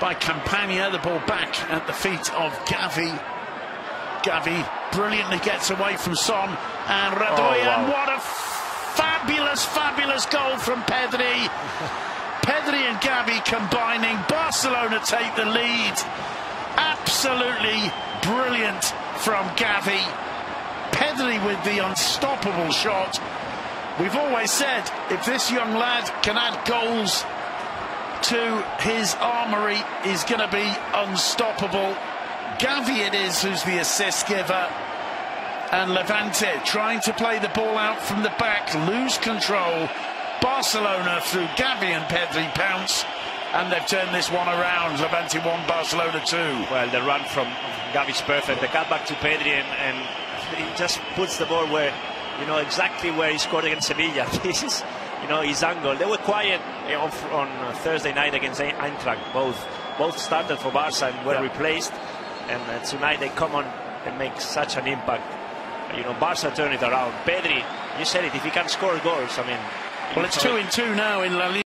by Campaña. The ball back at the feet of Gavi. Gavi brilliantly gets away from Son and Radoja. Oh, wow. And what a fabulous, fabulous goal from Pedri. Pedri and Gavi combining. Barcelona take the lead. Absolutely brilliant from Gavi. Pedri with the unstoppable shot. We've always said if this young lad can add goals to his armoury, is going to be unstoppable. Gavi it is who's the assist giver. And Levante trying to play the ball out from the back, lose control. Barcelona through Gavi and Pedri pounce. And they've turned this one around. Levante 1, Barcelona 2. Well, the run from Gavi's perfect. The cutback to Pedri, and, and he just puts the ball where, you know, exactly where he scored against Sevilla. This is, you know, his angle. They were quiet you know, on uh, Thursday night against Eintracht. Both both started for Barca and were Yeah. replaced. And uh, tonight they come on and make such an impact. You know, Barca turn it around. Pedri, you said it. If he can score goals, I mean. Well, it's 2 in 2 now in La Liga.